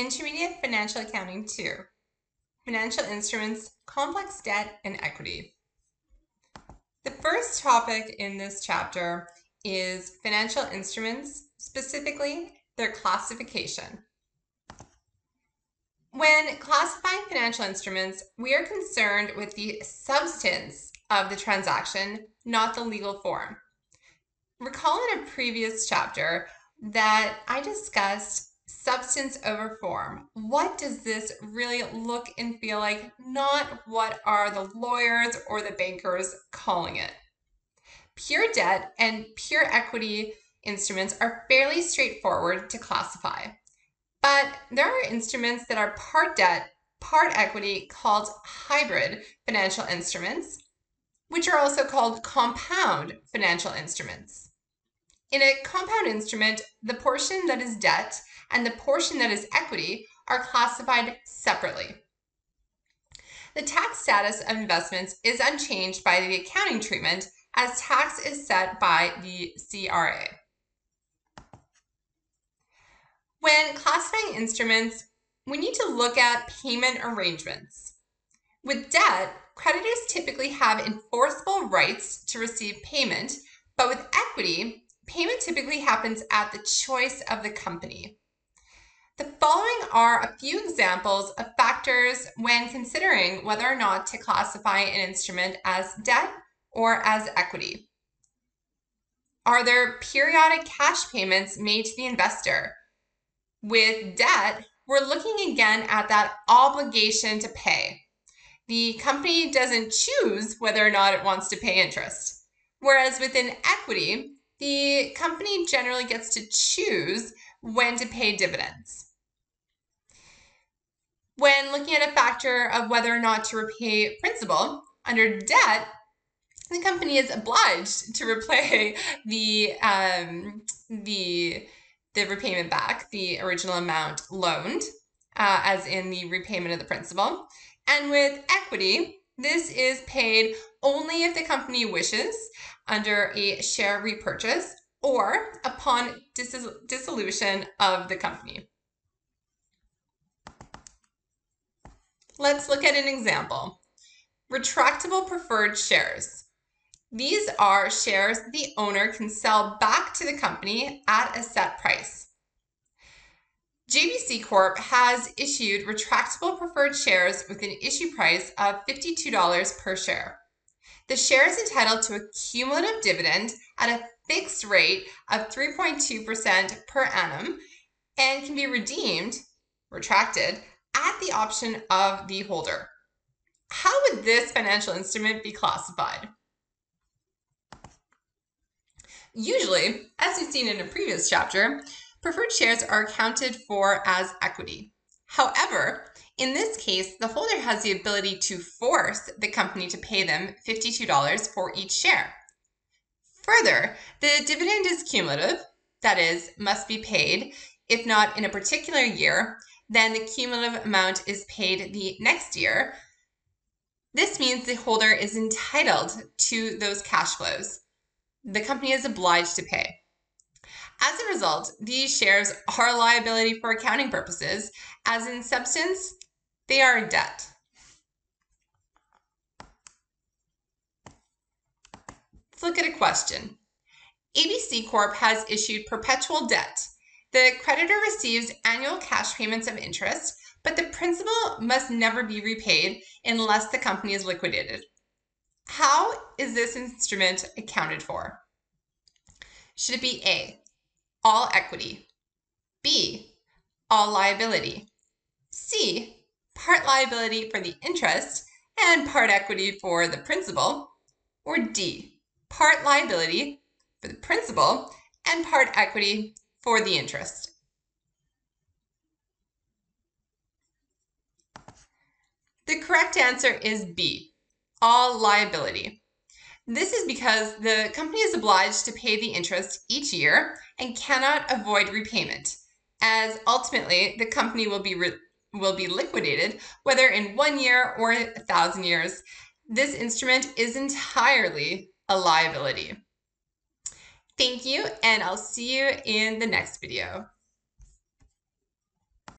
Intermediate Financial Accounting 2 Financial Instruments, Complex Debt, and Equity. The first topic in this chapter is financial instruments, specifically their classification. When classifying financial instruments, we are concerned with the substance of the transaction, not the legal form. Recall in a previous chapter that I discussed substance over form. What does this really look and feel like? Not what are the lawyers or the bankers calling it. Pure debt and pure equity instruments are fairly straightforward to classify. But there are instruments that are part debt, part equity called hybrid financial instruments, which are also called compound financial instruments. In a compound instrument, the portion that is debt and the portion that is equity are classified separately. The tax status of investments is unchanged by the accounting treatment as tax is set by the CRA. When classifying instruments, we need to look at payment arrangements. With debt, creditors typically have enforceable rights to receive payment, but with equity, typically happens at the choice of the company. The following are a few examples of factors when considering whether or not to classify an instrument as debt or as equity. Are there periodic cash payments made to the investor? With debt, we're looking again at that obligation to pay. The company doesn't choose whether or not it wants to pay interest. Whereas within equity, the company generally gets to choose when to pay dividends. When looking at a factor of whether or not to repay principal, under debt, the company is obliged to repay the um, the the repayment back, the original amount loaned, uh, as in the repayment of the principal. And with equity, this is paid only if the company wishes under a share repurchase or upon dissolution of the company. Let's look at an example. Retractable preferred shares. These are shares the owner can sell back to the company at a set price. JBC Corp has issued retractable preferred shares with an issue price of $52 per share. The share is entitled to a cumulative dividend at a fixed rate of 3.2% per annum and can be redeemed, retracted, at the option of the holder. How would this financial instrument be classified? Usually, as we've seen in a previous chapter, preferred shares are accounted for as equity. However, in this case, the holder has the ability to force the company to pay them $52 for each share. Further, the dividend is cumulative, that is, must be paid, if not in a particular year, then the cumulative amount is paid the next year. This means the holder is entitled to those cash flows. The company is obliged to pay. As a result, these shares are a liability for accounting purposes, as in substance, they are a debt. Let's look at a question. ABC Corp has issued perpetual debt the creditor receives annual cash payments of interest, but the principal must never be repaid unless the company is liquidated. How is this instrument accounted for? Should it be A, all equity, B, all liability, C, part liability for the interest and part equity for the principal, or D, part liability for the principal and part equity for the interest. The correct answer is B, all liability. This is because the company is obliged to pay the interest each year and cannot avoid repayment, as ultimately the company will be will be liquidated whether in one year or a thousand years. This instrument is entirely a liability. Thank you, and I'll see you in the next video.